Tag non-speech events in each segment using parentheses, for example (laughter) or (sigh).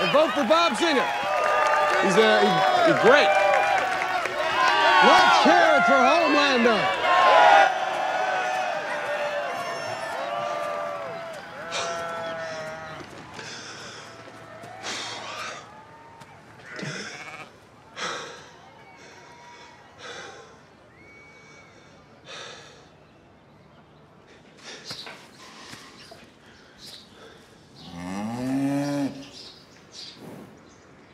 And vote for Bob Singer. He's, uh, he- he's great. Let's it for Homelander.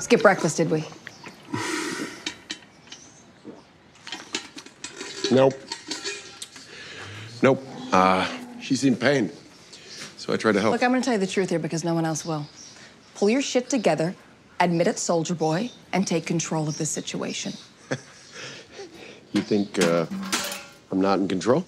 Skip breakfast, did we? Nope. Nope. Uh, she's in pain. So I tried to help. Look, I'm gonna tell you the truth here because no one else will. Pull your shit together, admit it, soldier boy, and take control of this situation. (laughs) You think uh, I'm not in control?